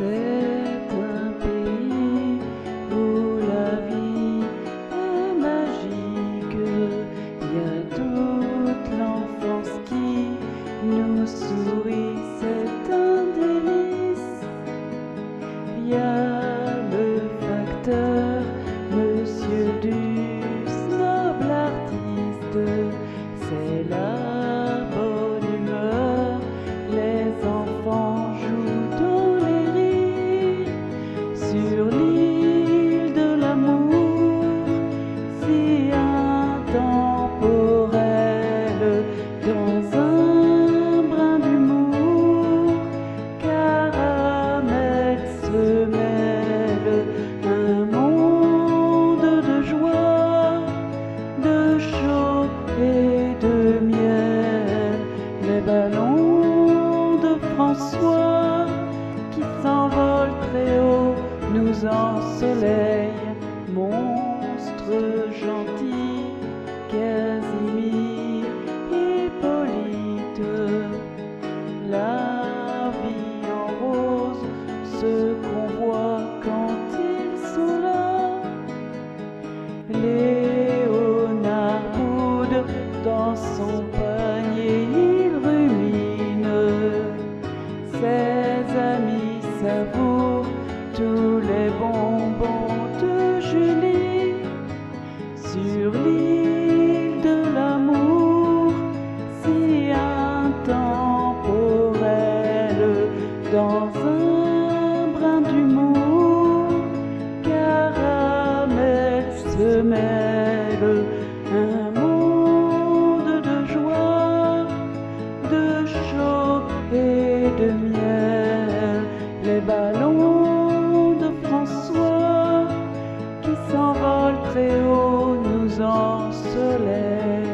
say François qui s'envolent très haut nous ensoleillent, monstre gentil, Casimir, Hippolyte, la vie en rose, ce qu'on voit quand ils sont là. Léonard dans son panier, amis savourent tous les bonbons de Julie sur l'île de l'amour, si intemporelle dans un brin d'humour. Caramel se mêle un monde de joie, de chaud et de miel. Le ballons de François qui s'envolent très haut nous ensoleillent.